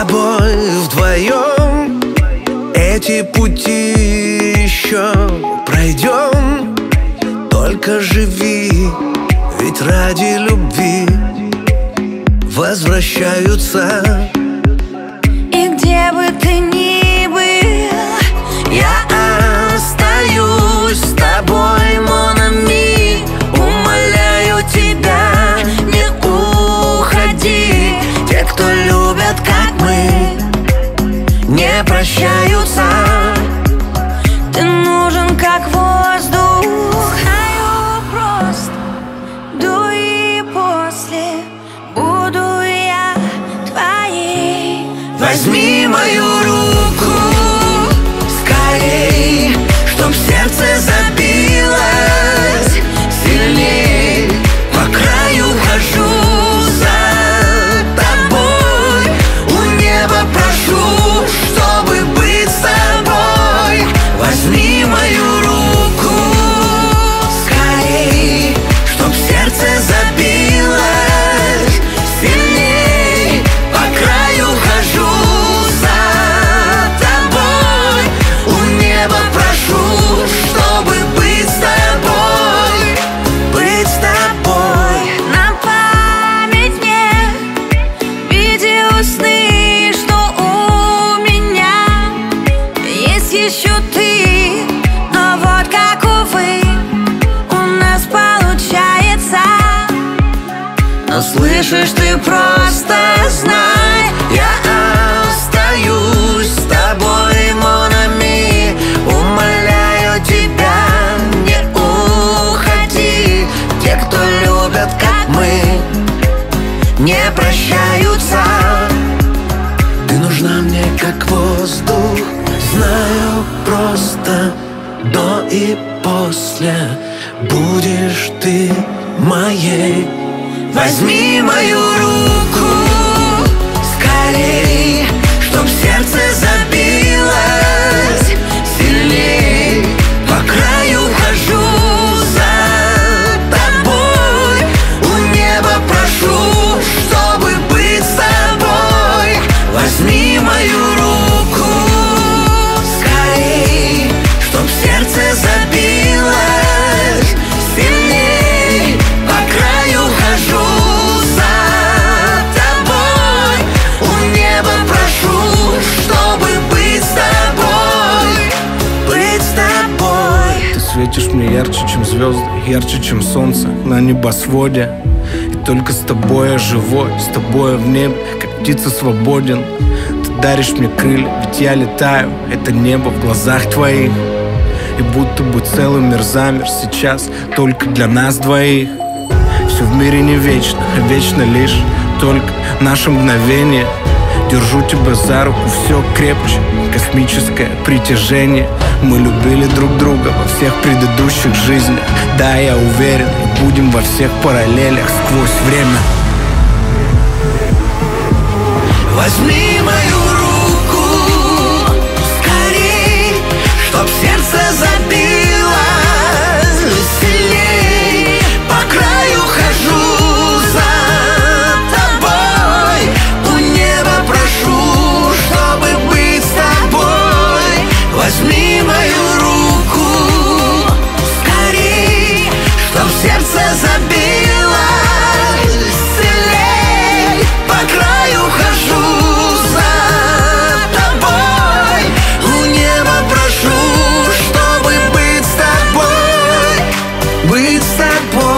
тобой вдвоем. Эти пути еще пройдем. Только живи, ведь ради любви Возвращаются не прощаются. Ты нужен как воздух. Знаю просто До и после Буду я твоей. Возьми мою Но слышишь, ты просто знай Я остаюсь с тобой, Монами. Умоляю тебя, не уходи. Те, кто любят, как мы, не прощаются. Ты нужна мне, как воздух Знаю просто до и после. Будешь ты моей Возьми мою руку скорей, светишь мне ярче, чем звезды, ярче, чем солнце на небосводе. И только с тобой я живой, с тобой в небе, как птица свободен. Ты даришь мне крылья, ведь я летаю, это небо в глазах твоих. И будто бы целый мир замер сейчас только для нас двоих. Все в мире не вечно, а вечно лишь только наше мгновение. Держу тебя за руку, все крепче, космическое притяжение. Мы любили друг друга во всех предыдущих жизнях. Да, я уверен, будем во всех параллелях сквозь время. Возьми мою it's that one